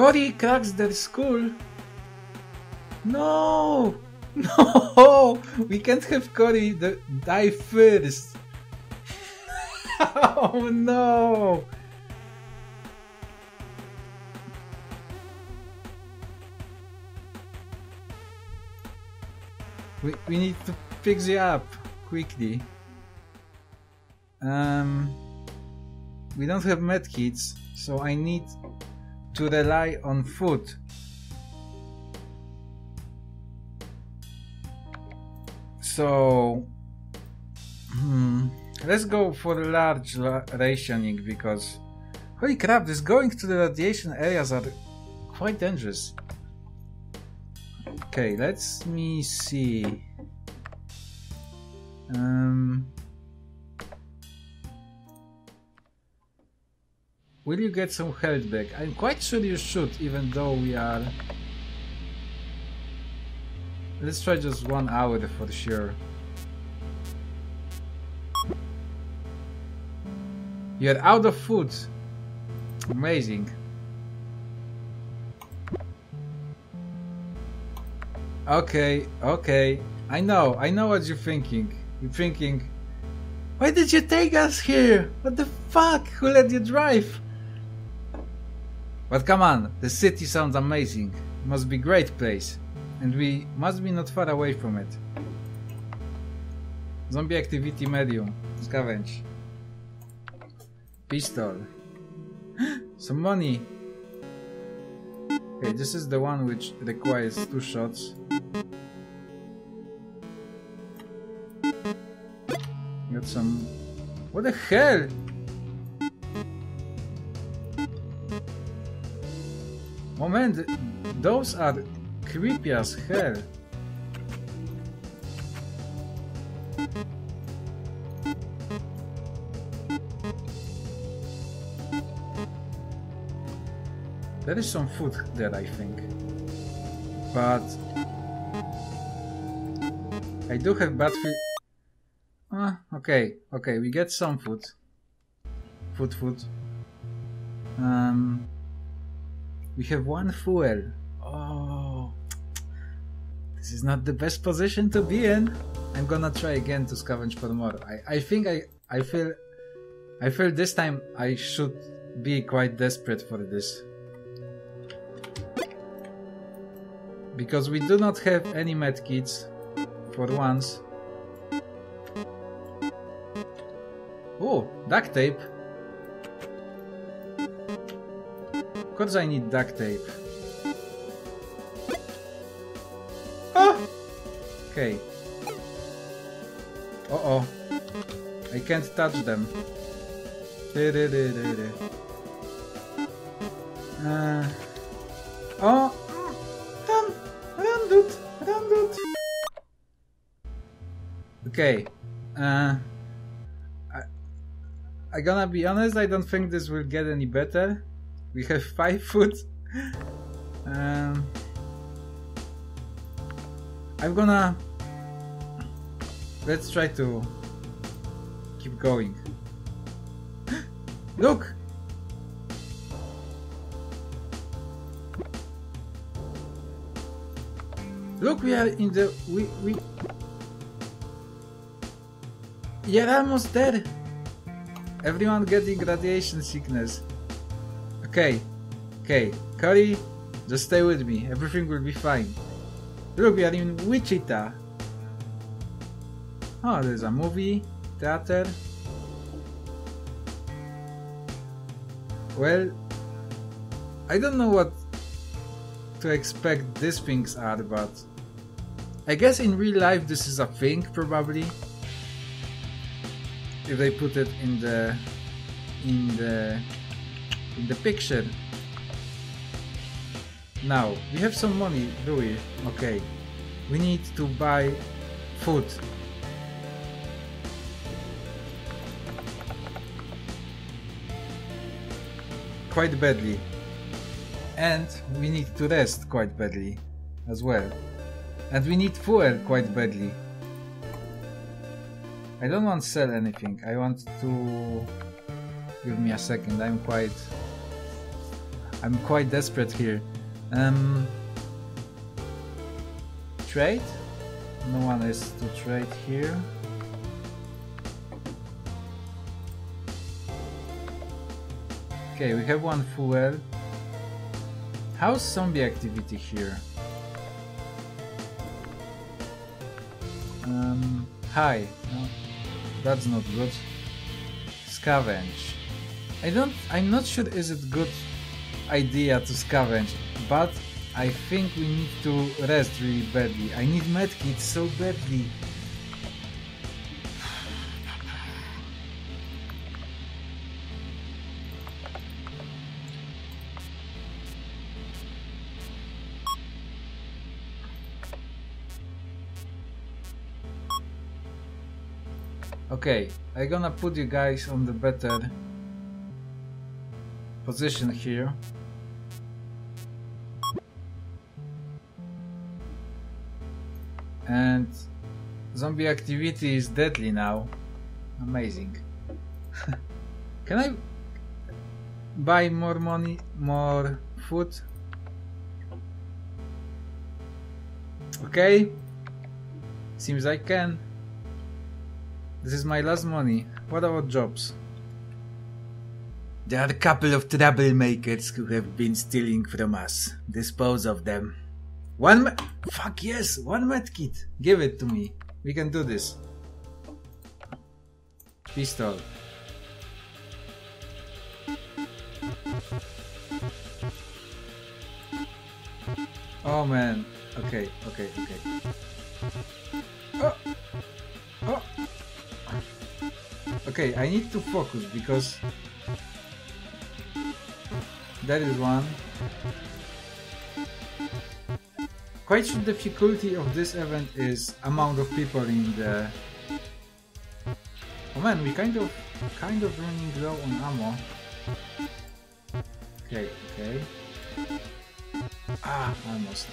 Cory cracks their skull. No! No! We can't have Cory die first. oh no! We, we need to fix it up quickly. Um, we don't have medkits, so I need to rely on food. So, hmm, let's go for large rationing because, holy crap, this going to the radiation areas are quite dangerous. Okay, let's me see. Um, will you get some health back? I'm quite sure you should, even though we are... Let's try just one hour for sure. You're out of food. Amazing. Okay, okay. I know, I know what you're thinking. You're thinking, why did you take us here? What the fuck? Who let you drive? But come on, the city sounds amazing. It must be great place. And we must be not far away from it. Zombie activity medium. Scavenge. Pistol. Some money. Okay, this is the one which requires two shots. Got some... What the hell? Moment, those are creepy as hell. There is some food there, I think. But... I do have bad feel... Ah, okay, okay, we get some food. Food, food. Um... We have one fuel. Oh... This is not the best position to be in. I'm gonna try again to scavenge for more. I, I think I, I feel... I feel this time I should be quite desperate for this. Because we do not have any medkits for once. Oh, duct tape. Of course I need duct tape. Ah! Okay. Uh-oh. I can't touch them. Uh, oh! Okay. Uh, I, I gonna be honest, I don't think this will get any better. We have 5 foot. Um, I'm gonna... Let's try to keep going. Look! Look, we are in the... We, we, you're almost dead. Everyone getting radiation sickness. Okay, okay, Cory, just stay with me. Everything will be fine. Look, we are in Wichita. Oh, there's a movie, theater. Well, I don't know what to expect these things are, but I guess in real life this is a thing, probably if they put it in the in the in the picture. Now we have some money do we okay. We need to buy food. Quite badly. And we need to rest quite badly as well. And we need fuel quite badly. I don't want to sell anything. I want to... Give me a second. I'm quite... I'm quite desperate here. Um, trade? No one is to trade here. Okay, we have one fuel. How's zombie activity here? Um, hi. No, that's not good. Scavenge. I don't. I'm not sure. Is it good idea to scavenge? But I think we need to rest really badly. I need medkit so badly. Okay, I'm gonna put you guys on the better position here. And zombie activity is deadly now. Amazing. Can I buy more money, more food? Okay. Seems I can. This is my last money. What about jobs? There are a couple of troublemakers who have been stealing from us. Dispose of them. One Fuck yes! One medkit! Give it to me. We can do this. Pistol. Oh man. Okay, okay, okay. Oh! Oh! Okay, I need to focus because that is one. Quite sure the difficulty of this event is amount of people in the... Oh man, we kind of, kind of running low on ammo. Okay, okay. Ah, almost.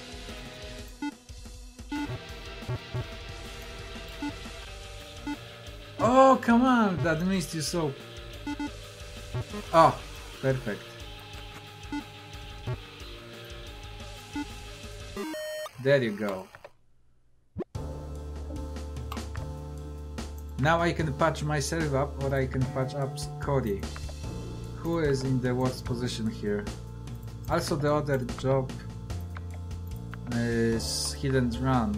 Oh, come on! That missed you so... Oh, perfect. There you go. Now I can patch myself up or I can patch up Cody. Who is in the worst position here? Also the other job is Hit and Run.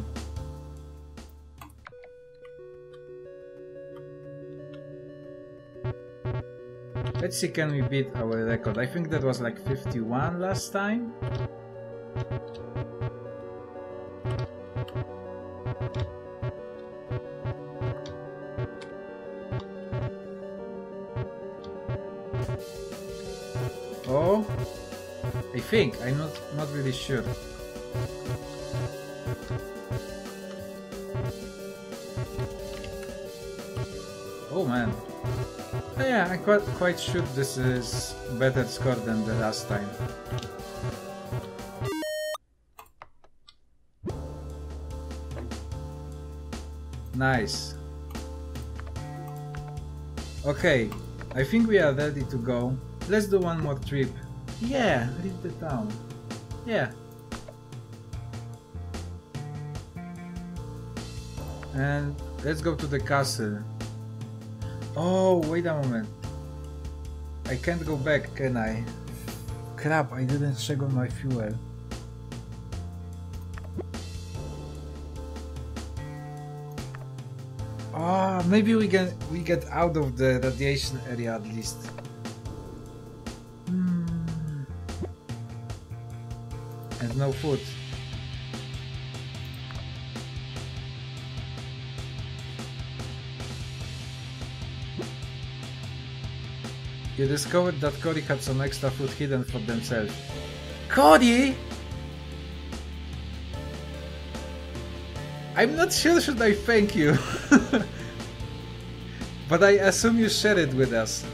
Let's see can we beat our record. I think that was like 51 last time. Oh, I think, I'm not, not really sure. Oh man. Oh, yeah, I'm quite, quite sure this is better score than the last time. Nice. Okay, I think we are ready to go. Let's do one more trip. Yeah, leave the town. Yeah. And let's go to the castle. Oh, wait a moment. I can't go back, can I? Crap, I didn't check on my fuel. Ah, oh, maybe we can we get out of the radiation area at least. No food. You discovered that Cody had some extra food hidden for themselves. Cody! I'm not sure should I thank you. but I assume you share it with us.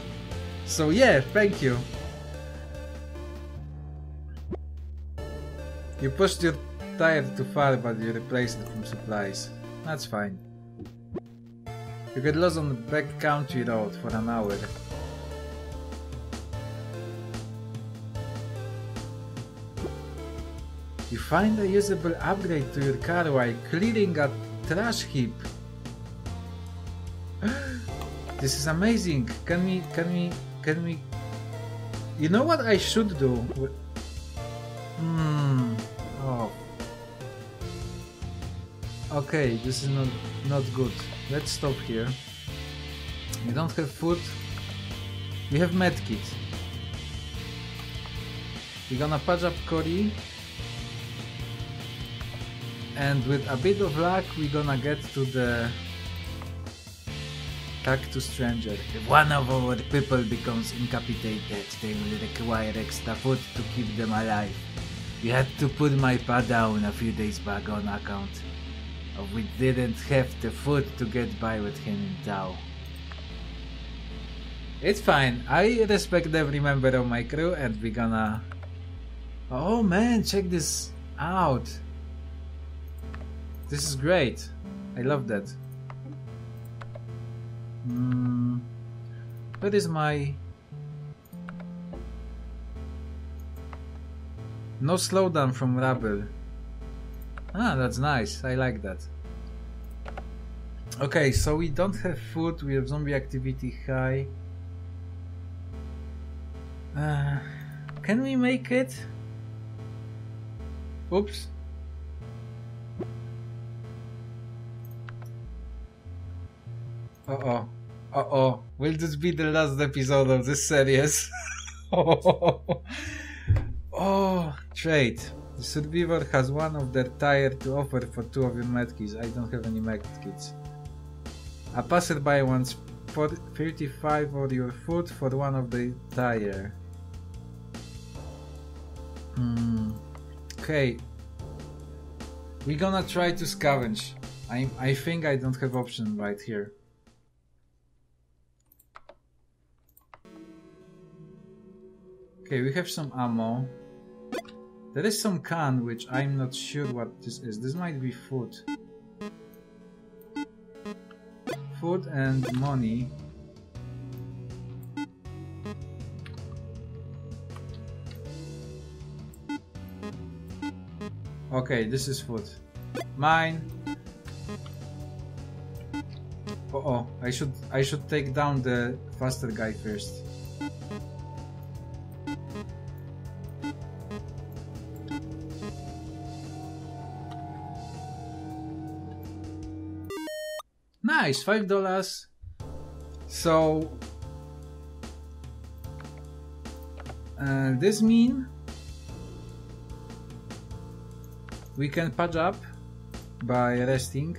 So yeah, thank you. You pushed your tire too far but you replaced it from supplies. That's fine. You get lost on the back country road for an hour. You find a usable upgrade to your car while clearing a trash heap. this is amazing. Can we, can we, can we... You know what I should do? Hmm. Okay, this is not, not good. Let's stop here. We don't have food. We have medkit. We're gonna patch up Cory. And with a bit of luck, we're gonna get to the to stranger. If one of our people becomes incapacitated, they will require extra food to keep them alive. We had to put my pa down a few days back on account. We didn't have the food to get by with him in Tao. It's fine. I respect every member of my crew and we gonna... Oh man, check this out. This is great. I love that. Mm, where is my... No slowdown from Rabble. Ah, that's nice. I like that. Okay, so we don't have food, we have zombie activity high. Uh, can we make it? Oops. Uh-oh. Uh-oh. Will this be the last episode of this series? oh, trade. The survivor has one of their tire to offer for two of your medkits. I don't have any medkits. A passerby wants 35 of your food for one of the tire. Hmm. Okay. We're gonna try to scavenge. I I think I don't have option right here. Okay, we have some ammo. There is some can, which I'm not sure what this is. This might be food. Food and money. Okay, this is food. Mine. Uh oh, I should I should take down the faster guy first. Nice, five dollars. So uh, this mean we can patch up by resting.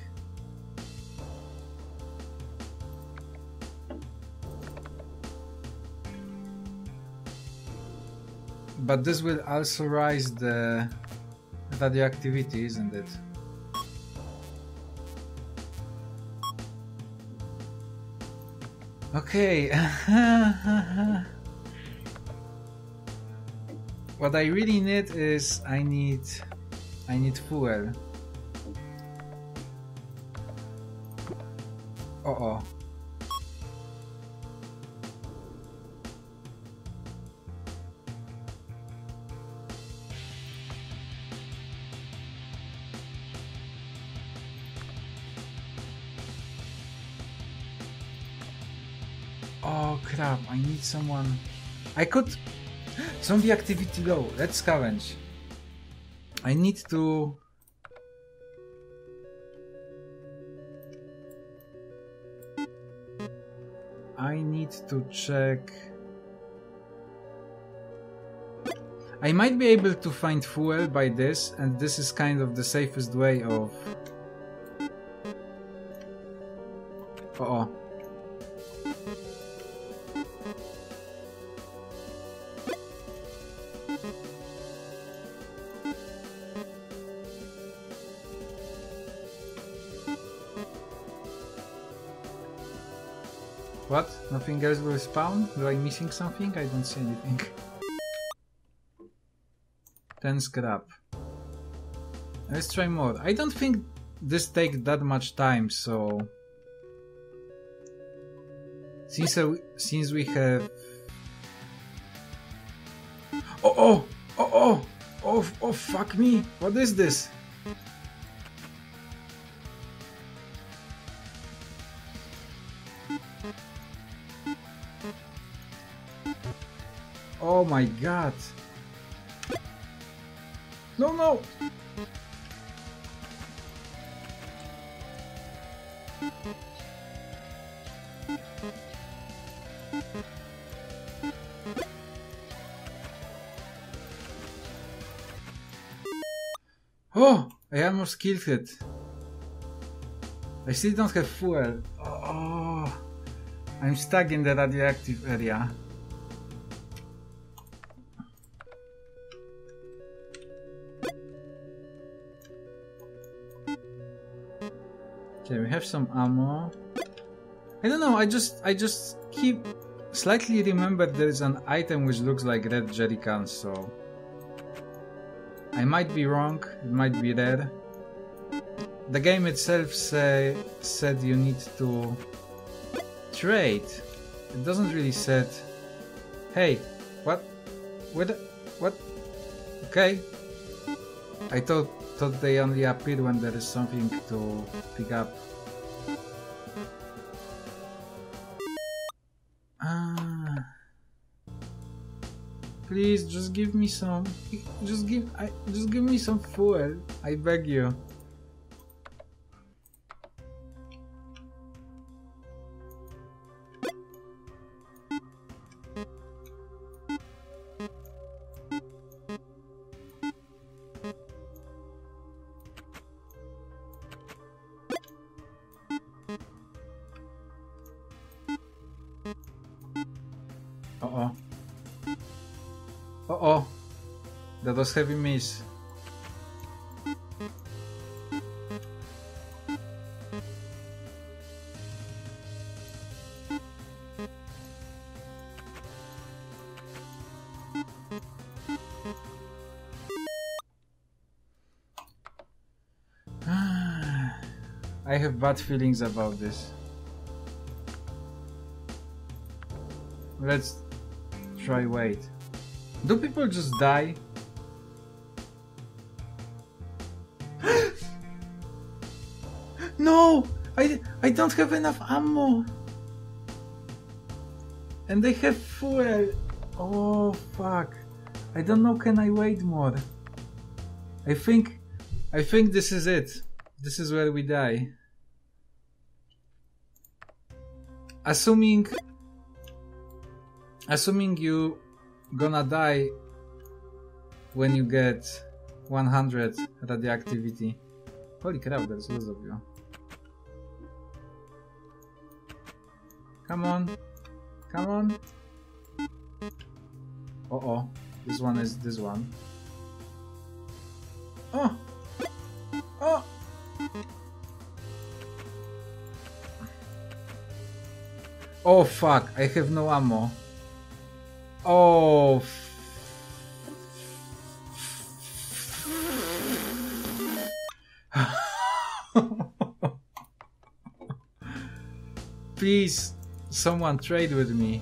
But this will also rise the radioactivity, isn't it? Okay. what I really need is I need I need fuel. Need someone. I could. Zombie activity low. Let's scavenge. I need to. I need to check. I might be able to find fuel by this, and this is kind of the safest way of. Uh oh. What? Nothing else will spawn? Do I missing something? I don't see anything. 10 scrap. Let's try more. I don't think this takes that much time, so... Since, uh, since we have... Oh, oh! Oh, oh! Oh, oh, fuck me. What is this? Oh my god. No, no. Oh, I almost killed it. I still don't have fuel. Oh, I'm stuck in the radioactive area. Okay, we have some ammo. I don't know, I just I just keep slightly remember there's an item which looks like red jerry can, so I might be wrong, it might be red. The game itself say, said you need to trade. It doesn't really said Hey, what? What? What? Okay. I thought thought they only appear when there is something to pick up. Ah. Please, just give me some. Just give. I just give me some fuel. I beg you. Was heavy miss. I have bad feelings about this. Let's try wait. Do people just die? No! I, I don't have enough ammo! And they have fuel! Oh fuck. I don't know can I wait more. I think I think this is it. This is where we die. Assuming assuming you gonna die when you get 100 radioactivity. Holy crap, there's lots of you. Come on. Come on. Uh oh. This one is this one. Oh! Oh! Oh fuck, I have no ammo. Oh. Please, someone trade with me.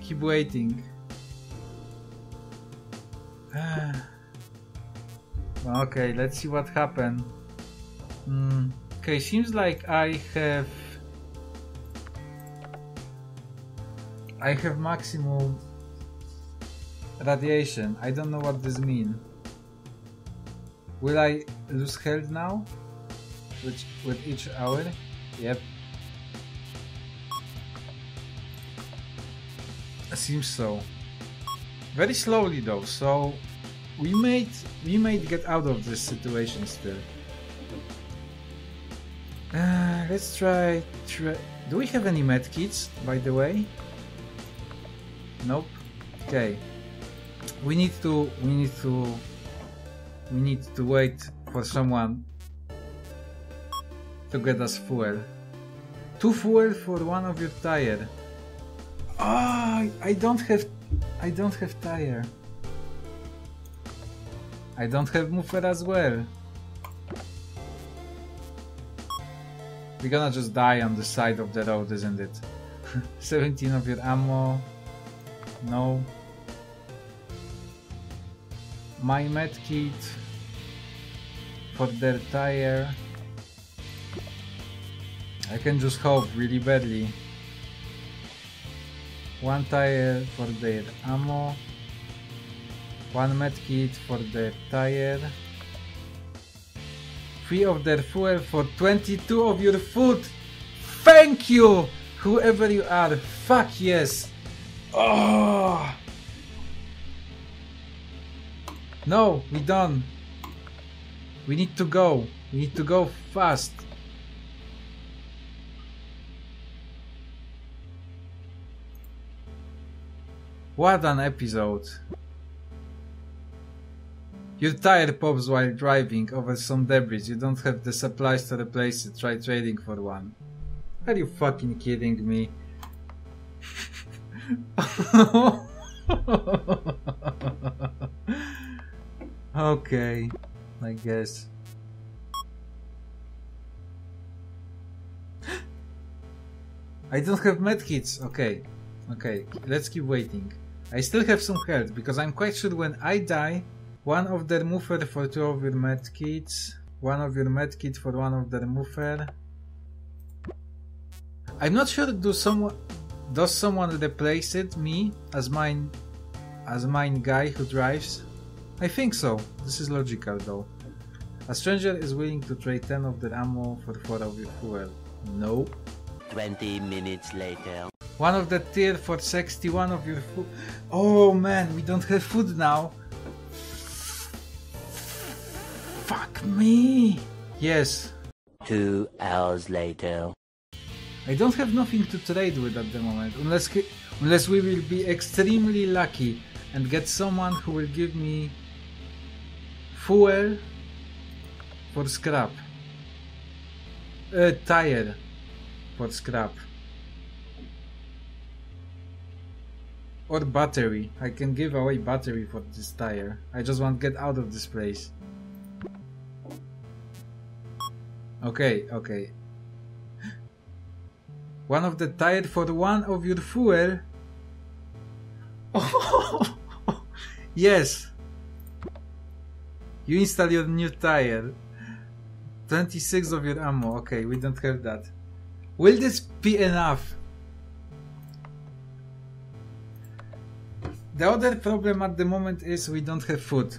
Keep waiting. okay, let's see what happened. Mm, okay, seems like I have I have maximum radiation. I don't know what this means. Will I lose health now? Which with each hour? Yep. Seems so. Very slowly though, so we might we might get out of this situation still. Uh, let's try, try. Do we have any medkits, by the way? Nope. Okay. We need to. We need to. We need to wait for someone to get us fuel. Two fuel for one of your tire. Ah, I don't have. I don't have tire. I don't have muffler as well. We're gonna just die on the side of the road, isn't it? 17 of your ammo. No. my medkit for their tire. I can just hope really badly. One tire for their ammo. One medkit for their tire. Three of their fuel for 22 of your food. Thank you! Whoever you are. Fuck yes. Oh. No, we done. We need to go. We need to go fast. What an episode. Your tire pops while driving over some debris. You don't have the supplies to replace it. Try trading for one. Are you fucking kidding me? okay, I guess. I don't have medkits. Okay, okay, let's keep waiting. I still have some health because I'm quite sure when I die, one of the remover for two of your medkits, one of your medkit for one of the remover. I'm not sure do someone does someone replace it me as mine as mine guy who drives? I think so. This is logical though. A stranger is willing to trade 10 of their ammo for 4 of your fuel. No. 20 minutes later. One of the tier for 61 of your food. Oh man, we don't have food now. Fuck me. Yes. Two hours later. I don't have nothing to trade with at the moment, unless unless we will be extremely lucky and get someone who will give me fuel for scrap, a tire for scrap, or battery. I can give away battery for this tire. I just want to get out of this place. Okay, okay. One of the tire for one of your fuel. yes. You install your new tire. 26 of your ammo. Okay, we don't have that. Will this be enough? The other problem at the moment is we don't have food.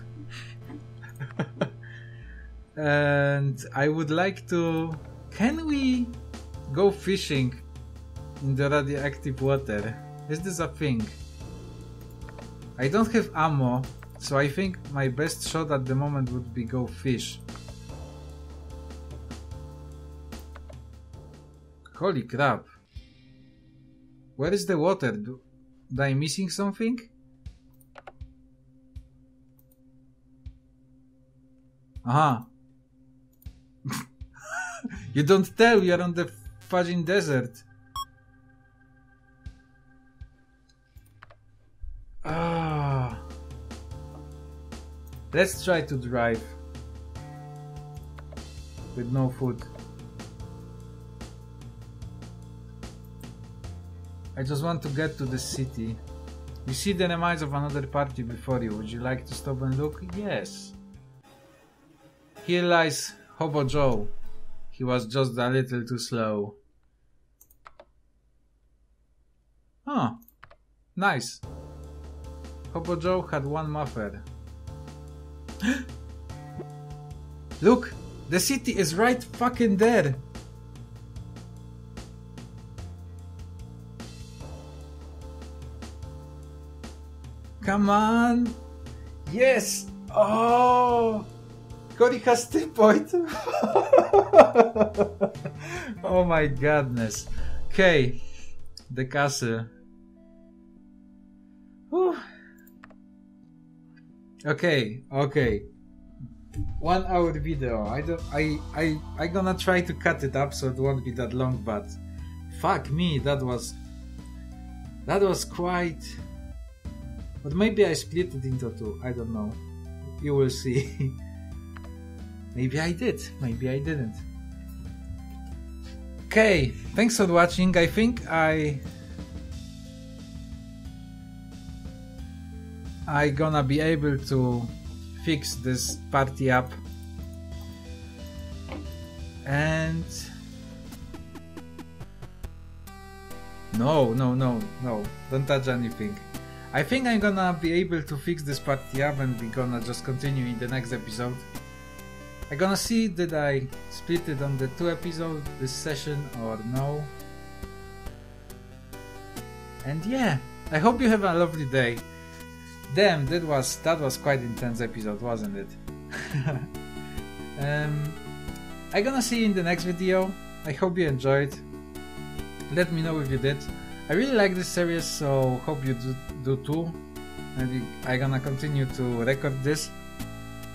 and I would like to. Can we go fishing in the radioactive water? Is this a thing? I don't have ammo, so I think my best shot at the moment would be go fish. Holy crap. Where is the water? Do, am I missing something? Aha. you don't tell, are on the fudging desert. Ah. Let's try to drive. With no food. I just want to get to the city. You see the remains of another party before you. Would you like to stop and look? Yes. Here lies Hobo Joe. He was just a little too slow. Oh, nice. Hobo Joe had one muffler. Look, the city is right fucking there. Come on. Yes. Oh. Cody has three points. oh my goodness. Okay. The castle. Whew. Okay, okay. One hour video. I don't I I I gonna try to cut it up so it won't be that long, but fuck me, that was that was quite but maybe I split it into two. I don't know. You will see. maybe I did. Maybe I didn't. Okay, thanks for watching. I think I I gonna be able to fix this party up. And no, no, no, no, don't touch anything. I think I'm gonna be able to fix this party up and we're gonna just continue in the next episode. I'm gonna see did I split it on the two episodes this session or no. And yeah, I hope you have a lovely day. Damn, that was that was quite intense episode, wasn't it? um, I'm gonna see you in the next video. I hope you enjoyed. Let me know if you did. I really like this series, so hope you do, do too. Maybe I'm gonna continue to record this.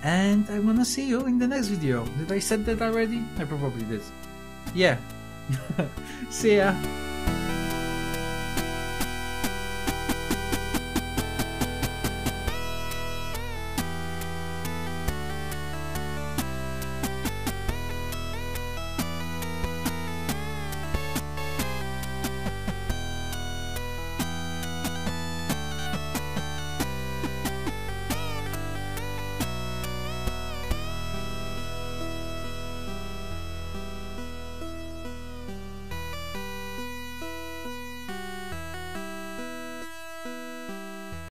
And I'm gonna see you in the next video. Did I said that already? I probably did. Yeah. see ya.